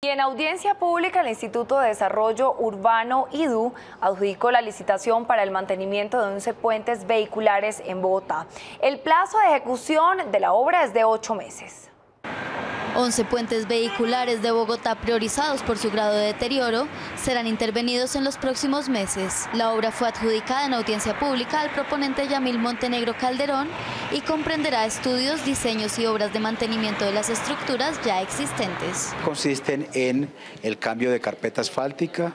Y en audiencia pública, el Instituto de Desarrollo Urbano IDU adjudicó la licitación para el mantenimiento de 11 puentes vehiculares en Bogotá. El plazo de ejecución de la obra es de ocho meses. 11 puentes vehiculares de Bogotá priorizados por su grado de deterioro serán intervenidos en los próximos meses. La obra fue adjudicada en audiencia pública al proponente Yamil Montenegro Calderón y comprenderá estudios, diseños y obras de mantenimiento de las estructuras ya existentes. Consisten en el cambio de carpeta asfáltica,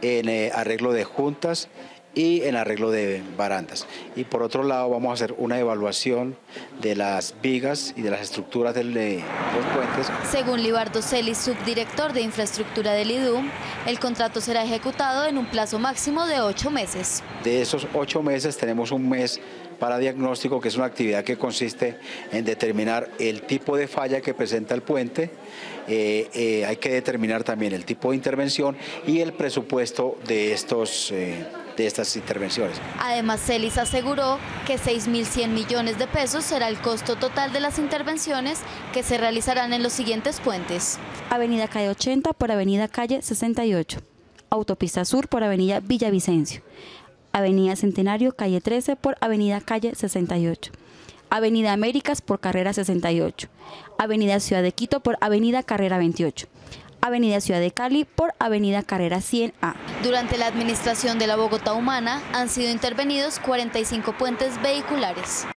en eh, arreglo de juntas, y en arreglo de barandas. Y por otro lado vamos a hacer una evaluación de las vigas y de las estructuras de los puentes. Según Libardo Celis, subdirector de infraestructura del IDUM, el contrato será ejecutado en un plazo máximo de ocho meses. De esos ocho meses tenemos un mes para diagnóstico, que es una actividad que consiste en determinar el tipo de falla que presenta el puente, eh, eh, hay que determinar también el tipo de intervención y el presupuesto de estos... Eh, de estas intervenciones. Además, Celis aseguró que 6.100 millones de pesos será el costo total de las intervenciones que se realizarán en los siguientes puentes. Avenida Calle 80 por Avenida Calle 68, Autopista Sur por Avenida Villavicencio, Avenida Centenario Calle 13 por Avenida Calle 68. Avenida Américas por Carrera 68, Avenida Ciudad de Quito por Avenida Carrera 28, Avenida Ciudad de Cali por Avenida Carrera 100A. Durante la administración de la Bogotá Humana han sido intervenidos 45 puentes vehiculares.